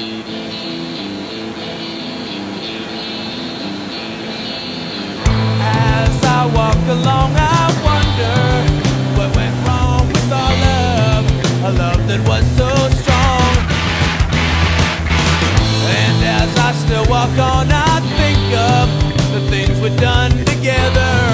As I walk along, I wonder what went wrong with our love, a love that was so strong. And as I still walk on, I think of the things we've done together.